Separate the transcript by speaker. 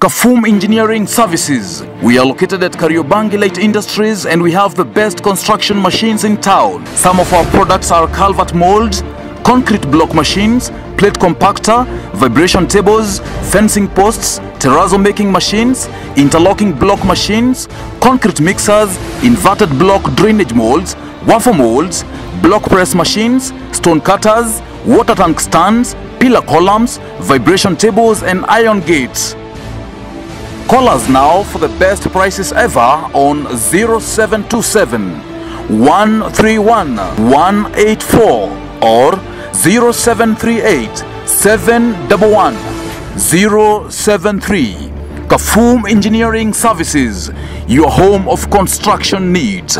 Speaker 1: Kafum Engineering Services. We are located at Kariobangi Light Industries and we have the best construction machines in town. Some of our products are culvert molds, concrete block machines, plate compactor, vibration tables, fencing posts, terrazzo making machines, interlocking block machines, concrete mixers, inverted block drainage molds, waffle molds, block press machines, stone cutters, water tank stands, pillar columns, vibration tables and iron gates. Call us now for the best prices ever on 0727 131 184 or 0738 711 073. Kafum Engineering Services, your home of construction needs.